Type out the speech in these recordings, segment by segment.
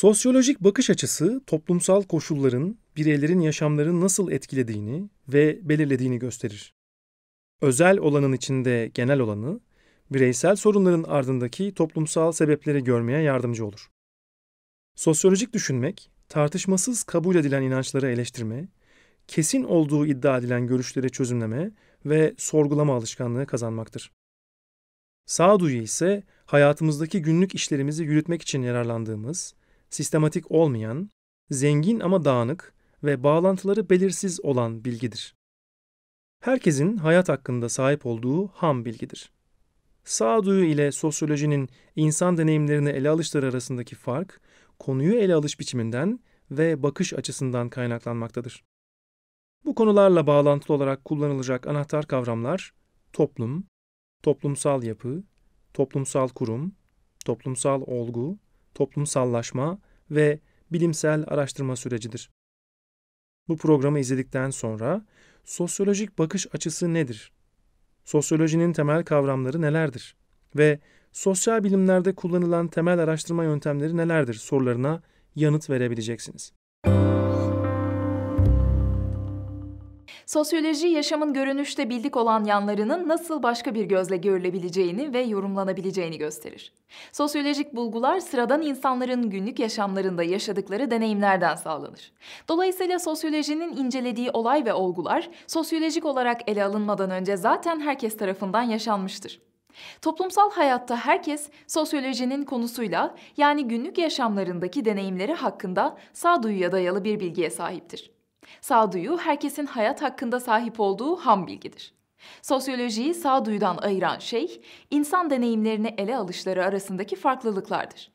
Sosyolojik bakış açısı toplumsal koşulların bireylerin yaşamlarını nasıl etkilediğini ve belirlediğini gösterir. Özel olanın içinde genel olanı, bireysel sorunların ardındaki toplumsal sebepleri görmeye yardımcı olur. Sosyolojik düşünmek, tartışmasız kabul edilen inançları eleştirme, kesin olduğu iddia edilen görüşleri çözümleme ve sorgulama alışkanlığı kazanmaktır. Sağduyu ise hayatımızdaki günlük işlerimizi yürütmek için yararlandığımız, sistematik olmayan, zengin ama dağınık ve bağlantıları belirsiz olan bilgidir. Herkesin hayat hakkında sahip olduğu ham bilgidir. Sağduyu ile sosyolojinin insan deneyimlerini ele alışları arasındaki fark, konuyu ele alış biçiminden ve bakış açısından kaynaklanmaktadır. Bu konularla bağlantılı olarak kullanılacak anahtar kavramlar toplum, toplumsal yapı, toplumsal kurum, toplumsal olgu, toplumsallaşma ve bilimsel araştırma sürecidir. Bu programı izledikten sonra sosyolojik bakış açısı nedir? Sosyolojinin temel kavramları nelerdir? Ve sosyal bilimlerde kullanılan temel araştırma yöntemleri nelerdir sorularına yanıt verebileceksiniz. Sosyoloji, yaşamın görünüşte bildik olan yanlarının nasıl başka bir gözle görülebileceğini ve yorumlanabileceğini gösterir. Sosyolojik bulgular sıradan insanların günlük yaşamlarında yaşadıkları deneyimlerden sağlanır. Dolayısıyla sosyolojinin incelediği olay ve olgular sosyolojik olarak ele alınmadan önce zaten herkes tarafından yaşanmıştır. Toplumsal hayatta herkes sosyolojinin konusuyla yani günlük yaşamlarındaki deneyimleri hakkında sağduyuya dayalı bir bilgiye sahiptir. Sağduyu herkesin hayat hakkında sahip olduğu ham bilgidir. Sosyolojiyi sağduyudan ayıran şey, insan deneyimlerini ele alışları arasındaki farklılıklardır.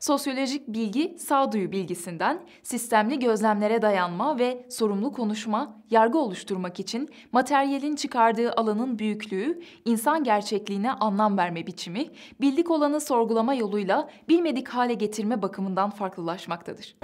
Sosyolojik bilgi sağduyu bilgisinden sistemli gözlemlere dayanma ve sorumlu konuşma, yargı oluşturmak için materyalin çıkardığı alanın büyüklüğü, insan gerçekliğine anlam verme biçimi, bildik olanı sorgulama yoluyla bilmedik hale getirme bakımından farklılaşmaktadır.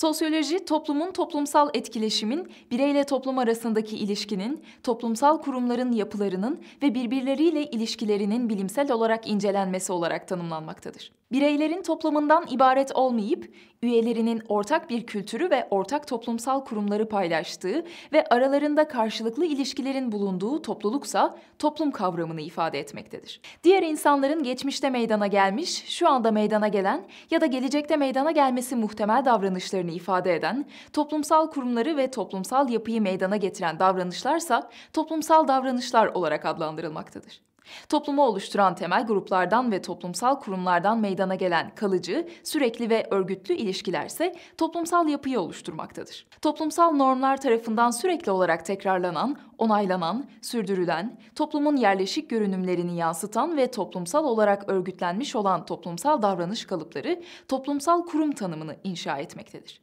Sosyoloji, toplumun toplumsal etkileşimin, bireyle toplum arasındaki ilişkinin, toplumsal kurumların yapılarının ve birbirleriyle ilişkilerinin bilimsel olarak incelenmesi olarak tanımlanmaktadır. Bireylerin toplumundan ibaret olmayıp, üyelerinin ortak bir kültürü ve ortak toplumsal kurumları paylaştığı ve aralarında karşılıklı ilişkilerin bulunduğu topluluksa toplum kavramını ifade etmektedir. Diğer insanların geçmişte meydana gelmiş, şu anda meydana gelen ya da gelecekte meydana gelmesi muhtemel davranışlarını ifade eden, toplumsal kurumları ve toplumsal yapıyı meydana getiren davranışlarsa toplumsal davranışlar olarak adlandırılmaktadır. Toplumu oluşturan temel gruplardan ve toplumsal kurumlardan meydana gelen kalıcı, sürekli ve örgütlü ilişkilerse toplumsal yapıyı oluşturmaktadır. Toplumsal normlar tarafından sürekli olarak tekrarlanan, onaylanan, sürdürülen, toplumun yerleşik görünümlerini yansıtan ve toplumsal olarak örgütlenmiş olan toplumsal davranış kalıpları toplumsal kurum tanımını inşa etmektedir.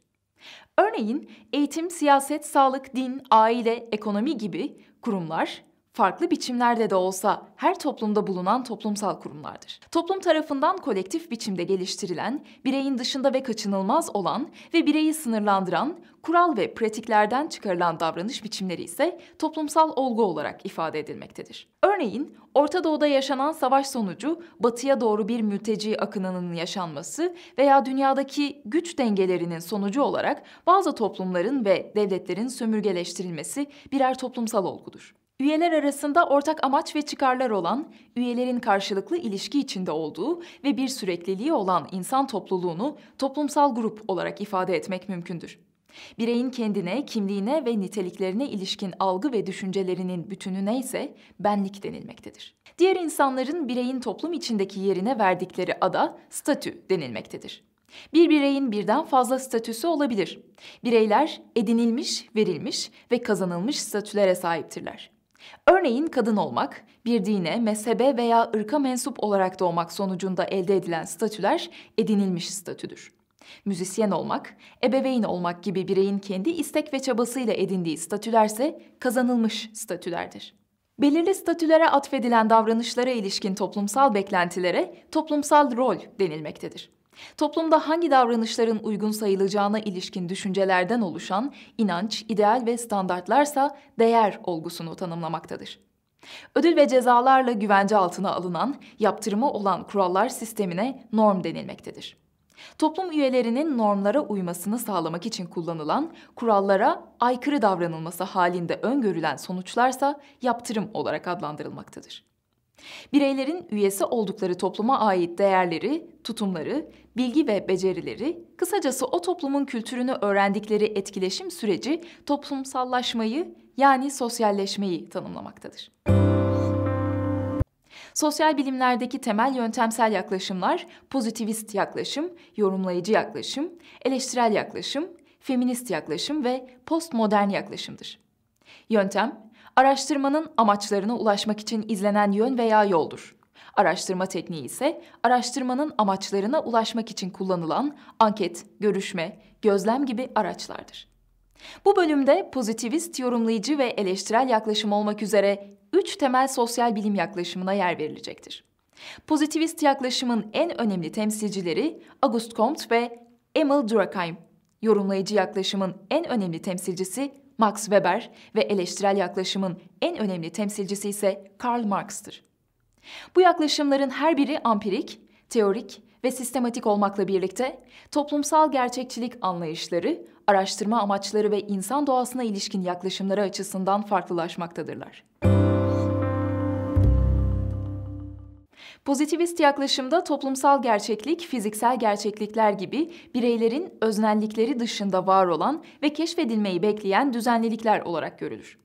Örneğin eğitim, siyaset, sağlık, din, aile, ekonomi gibi kurumlar farklı biçimlerde de olsa her toplumda bulunan toplumsal kurumlardır. Toplum tarafından kolektif biçimde geliştirilen, bireyin dışında ve kaçınılmaz olan ve bireyi sınırlandıran, kural ve pratiklerden çıkarılan davranış biçimleri ise toplumsal olgu olarak ifade edilmektedir. Örneğin, Orta Doğu'da yaşanan savaş sonucu batıya doğru bir mülteci akınının yaşanması veya dünyadaki güç dengelerinin sonucu olarak bazı toplumların ve devletlerin sömürgeleştirilmesi birer toplumsal olgudur. Üyeler arasında ortak amaç ve çıkarlar olan, üyelerin karşılıklı ilişki içinde olduğu ve bir sürekliliği olan insan topluluğunu toplumsal grup olarak ifade etmek mümkündür. Bireyin kendine, kimliğine ve niteliklerine ilişkin algı ve düşüncelerinin bütününe ise benlik denilmektedir. Diğer insanların bireyin toplum içindeki yerine verdikleri ada statü denilmektedir. Bir bireyin birden fazla statüsü olabilir. Bireyler edinilmiş, verilmiş ve kazanılmış statülere sahiptirler. Örneğin kadın olmak, bir dine, mezhebe veya ırka mensup olarak doğmak sonucunda elde edilen statüler edinilmiş statüdür. Müzisyen olmak, ebeveyn olmak gibi bireyin kendi istek ve çabasıyla edindiği statülerse kazanılmış statülerdir. Belirli statülere atfedilen davranışlara ilişkin toplumsal beklentilere toplumsal rol denilmektedir. Toplumda hangi davranışların uygun sayılacağına ilişkin düşüncelerden oluşan inanç, ideal ve standartlarsa değer olgusunu tanımlamaktadır. Ödül ve cezalarla güvence altına alınan, yaptırımı olan kurallar sistemine norm denilmektedir. Toplum üyelerinin normlara uymasını sağlamak için kullanılan kurallara aykırı davranılması halinde öngörülen sonuçlarsa yaptırım olarak adlandırılmaktadır. Bireylerin üyesi oldukları topluma ait değerleri, tutumları, bilgi ve becerileri, kısacası o toplumun kültürünü öğrendikleri etkileşim süreci toplumsallaşmayı yani sosyalleşmeyi tanımlamaktadır. Sosyal bilimlerdeki temel yöntemsel yaklaşımlar pozitivist yaklaşım, yorumlayıcı yaklaşım, eleştirel yaklaşım, feminist yaklaşım ve postmodern yaklaşımdır. Yöntem, araştırmanın amaçlarına ulaşmak için izlenen yön veya yoldur. Araştırma tekniği ise araştırmanın amaçlarına ulaşmak için kullanılan anket, görüşme, gözlem gibi araçlardır. Bu bölümde pozitivist, yorumlayıcı ve eleştirel yaklaşım olmak üzere üç temel sosyal bilim yaklaşımına yer verilecektir. Pozitivist yaklaşımın en önemli temsilcileri Auguste Comte ve Emil Durkheim. Yorumlayıcı yaklaşımın en önemli temsilcisi Max Weber ve eleştirel yaklaşımın en önemli temsilcisi ise Karl Marx'tır. Bu yaklaşımların her biri ampirik, teorik ve sistematik olmakla birlikte toplumsal gerçekçilik anlayışları, araştırma amaçları ve insan doğasına ilişkin yaklaşımları açısından farklılaşmaktadırlar. Pozitivist yaklaşımda toplumsal gerçeklik, fiziksel gerçeklikler gibi bireylerin öznellikleri dışında var olan ve keşfedilmeyi bekleyen düzenlilikler olarak görülür.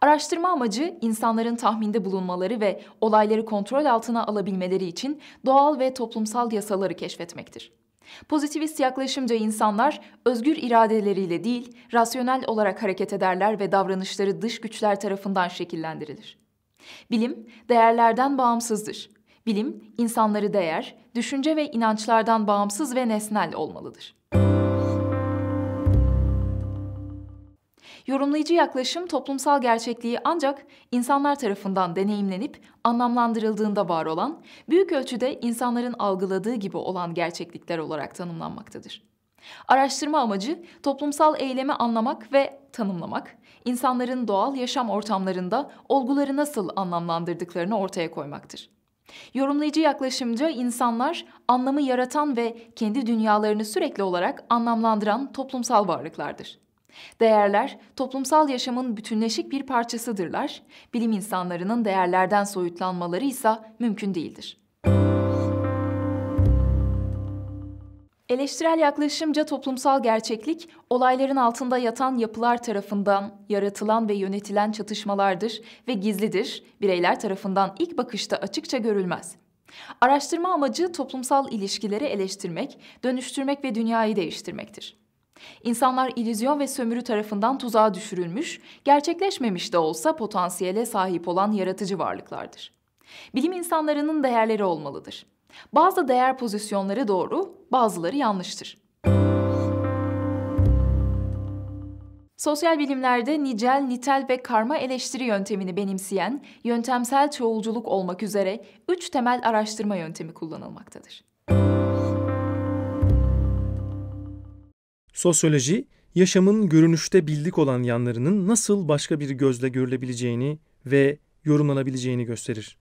Araştırma amacı insanların tahminde bulunmaları ve olayları kontrol altına alabilmeleri için doğal ve toplumsal yasaları keşfetmektir. Pozitivist yaklaşımca insanlar özgür iradeleriyle değil, rasyonel olarak hareket ederler ve davranışları dış güçler tarafından şekillendirilir. Bilim, değerlerden bağımsızdır. Bilim, insanları değer, düşünce ve inançlardan bağımsız ve nesnel olmalıdır. Yorumlayıcı yaklaşım toplumsal gerçekliği ancak insanlar tarafından deneyimlenip anlamlandırıldığında var olan, büyük ölçüde insanların algıladığı gibi olan gerçeklikler olarak tanımlanmaktadır. Araştırma amacı toplumsal eylemi anlamak ve tanımlamak, insanların doğal yaşam ortamlarında olguları nasıl anlamlandırdıklarını ortaya koymaktır. Yorumlayıcı yaklaşımcı insanlar anlamı yaratan ve kendi dünyalarını sürekli olarak anlamlandıran toplumsal varlıklardır. Değerler toplumsal yaşamın bütünleşik bir parçasıdırlar. Bilim insanlarının değerlerden soyutlanmaları ise mümkün değildir. Eleştirel yaklaşımca toplumsal gerçeklik, olayların altında yatan yapılar tarafından yaratılan ve yönetilen çatışmalardır ve gizlidir, bireyler tarafından ilk bakışta açıkça görülmez. Araştırma amacı toplumsal ilişkileri eleştirmek, dönüştürmek ve dünyayı değiştirmektir. İnsanlar illüzyon ve sömürü tarafından tuzağa düşürülmüş, gerçekleşmemiş de olsa potansiyele sahip olan yaratıcı varlıklardır. Bilim insanlarının değerleri olmalıdır. Bazı değer pozisyonları doğru, bazıları yanlıştır. Sosyal bilimlerde nicel, nitel ve karma eleştiri yöntemini benimseyen yöntemsel çoğulculuk olmak üzere üç temel araştırma yöntemi kullanılmaktadır. Sosyoloji, yaşamın görünüşte bildik olan yanlarının nasıl başka bir gözle görülebileceğini ve yorumlanabileceğini gösterir.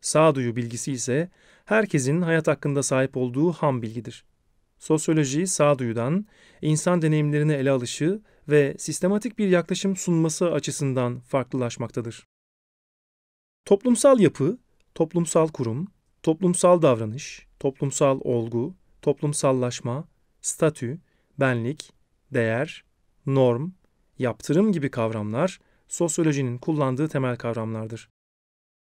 Sağduyu bilgisi ise herkesin hayat hakkında sahip olduğu ham bilgidir. Sosyoloji sağduyudan insan deneyimlerini ele alışı ve sistematik bir yaklaşım sunması açısından farklılaşmaktadır. Toplumsal yapı, toplumsal kurum, toplumsal davranış, toplumsal olgu, toplumsallaşma, statü, benlik, değer, norm, yaptırım gibi kavramlar sosyolojinin kullandığı temel kavramlardır.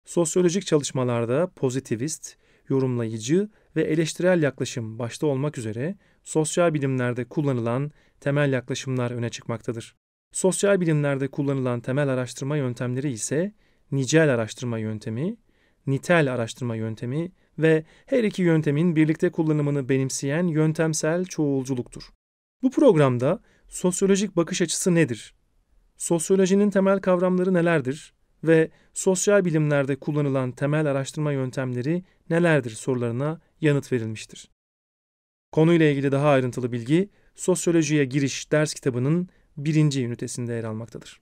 Sosyolojik çalışmalarda pozitivist, yorumlayıcı ve eleştirel yaklaşım başta olmak üzere sosyal bilimlerde kullanılan temel yaklaşımlar öne çıkmaktadır. Sosyal bilimlerde kullanılan temel araştırma yöntemleri ise nicel araştırma yöntemi, nitel araştırma yöntemi ve her iki yöntemin birlikte kullanımını benimseyen yöntemsel çoğulculuktur. Bu programda sosyolojik bakış açısı nedir? Sosyolojinin temel kavramları nelerdir? Ve sosyal bilimlerde kullanılan temel araştırma yöntemleri nelerdir sorularına yanıt verilmiştir. Konuyla ilgili daha ayrıntılı bilgi Sosyolojiye Giriş ders kitabının birinci ünitesinde yer almaktadır.